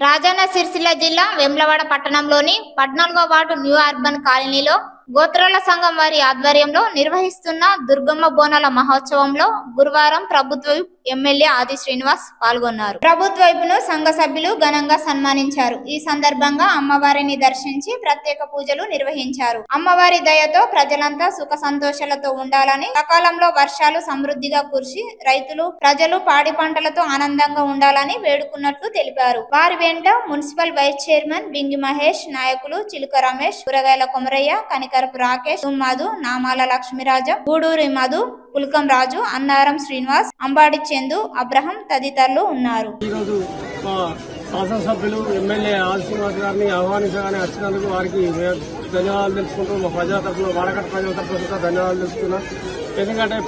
రాజన్న సిరిసిల్ల జిల్లా వెమ్లవాడ పట్టణంలోని పద్నాలుగో వార్డు న్యూ అర్బన్ కాలనీలో గోత్రాల సంఘం వారి ఆధ్వర్యంలో నిర్వహిస్తున్న దుర్గమ్మ బోనాల మహోత్సవంలో గురువారం ప్రభుత్వ ఎమ్మెల్యే ఆది శ్రీనివాస్ పాల్గొన్నారు. ప్రభుత్వ వైపును సంఘ సభ్యులు ఘనంగా సన్మానించారు. ఈ సందర్భంగా అమ్మవారిని దర్శించి ప్రత్యేక పూజలు నిర్వహించారు. అమ్మవారి దయతో ప్రజలంతా సుఖ సంతోషాలతో ఉండాలని సకాలంలో వర్షాలు సమృద్ధిగా కురిసి రైతులు ప్రజలు పాడి పంటలతో ఆనందంగా ఉండాలని వేడుకున్నట్లు తెలిపారు. వారి వెంట municipal vice chairman Bingi Mahesh నాయకులు చిలుక రమేష్ కూరగాయల కొమరయ్య కనికరపు రాకేష్ మధు నామాల లక్ష్మీరాజం గూడూరి మధు పుల్కం రాజు అన్నారం శ్రీనివాస్ అంబాడి చందు అబ్రహం తదితరులు ఉన్నారు. ఈరోజు శాసనసభ్యులు ఎమ్మెల్యే ఆదిశ్రీనివాస్ గారిని ఆహ్వానించగానే వచ్చినందుకు వారికి ధన్యవాదాలు తెలుసుకుంటూ మా ప్రజల తరఫున వాడకట్ట ప్రజల తరఫున కూడా ధన్యవాదాలు తెలుపుతున్నాం. ఎందుకంటే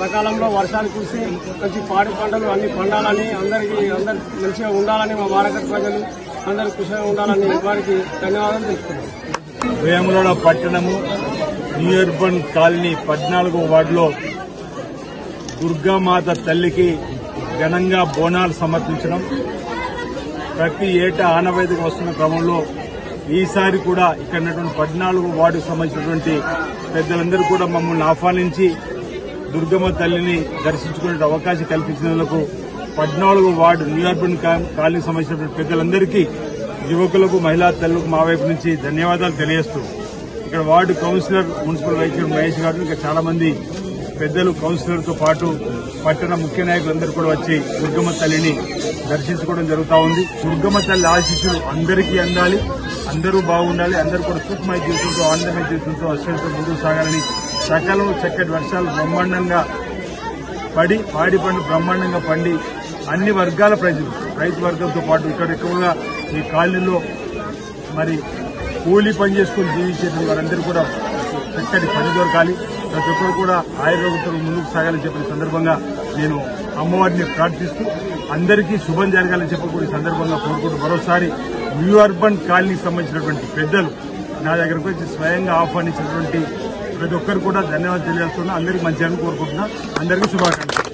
సకాలంలో వర్షాలు కురిసి మంచి పాడి పంటలు అన్ని పండాలని అందరికీ అందరు మంచిగా ఉండాలని మా వాడకట్ట ప్రజలు అందరూ కుషంగా ఉండాలని వారికి ధన్యవాదాలు తెలుపుతున్నాం. వేములవాడ పట్టణము న్యూ అర్బన్ కాలనీ పద్నాలుగో వార్డులో దుర్గామాత తల్లికి ఘనంగా బోనాలు సమర్పించడం. ప్రతి ఏటా ఆనవాయితీగా వస్తున్న క్రమంలో ఈసారి కూడా ఇక్కడ ఉన్నటువంటి పద్నాలుగు వార్డుకు సంబంధించినటువంటి పెద్దలందరూ కూడా మమ్మల్ని ఆహ్వానించి దుర్గమ్మ తల్లిని దర్శించుకునే అవకాశం కల్పించినందుకు పద్నాలుగు వార్డు న్యూ అర్బన్ కాలనీకి సంబంధించినటువంటి పెద్దలందరికీ యువకులకు మహిళా తల్లులకు మా వైపు నుంచి ధన్యవాదాలు తెలియజేస్తున్నాం ఇక్కడ వార్డు కౌన్సిలర్ మున్సిపల్ వైద్యుడు మహేష్ గారు ఇంకా చాలా మంది పెద్దలు కౌన్సిలర్తో పాటు పట్టణ ముఖ్య నాయకులందరూ కూడా వచ్చి దుర్గమ్మ తల్లిని దర్శించుకోవడం జరుగుతూ ఉంది. దుర్గమ్మ తల్లి ఆశీస్సులు అందరికీ అందాలి అందరూ బాగుండాలి అందరూ కూడా సుఖమయ జీవితంతో ఆనందమయ జీవితంతో అశ్వంతో ముందుకు సాగాలని సకాలం చక్కటి వర్షాలు బ్రహ్మాండంగా పడి పాడి పండు బ్రహ్మాండంగా పండి అన్ని వర్గాల ప్రజలు రైతు వర్గంతో పాటు ఇక్కడ ఎక్కువగా ఈ కాలనీలో మరి కూలీ పని చేసుకుని జీవించేటువంటి వారందరూ కూడా చక్కటి పని దొరకాలి. ప్రతి ఒక్కరు కూడా ఆయుర్వేదంతో ముందుకు సాగాలని చెప్పిన సందర్భంగా నేను అమ్మవారిని ప్రార్థిస్తూ అందరికీ శుభం జరగాలని చెప్పి సందర్భంగా కోరుకుంటూ మరోసారి న్యూ అర్బన్ కాలనీకి సంబంధించినటువంటి పెద్దలు నా దగ్గరకు వచ్చి స్వయంగా ఆహ్వానించినటువంటి ప్రతి ఒక్కరు కూడా ధన్యవాదాలు తెలియజేస్తున్నా. అందరికీ మంచిగా కోరుకుంటున్నా. అందరికీ శుభాకాంక్షలు.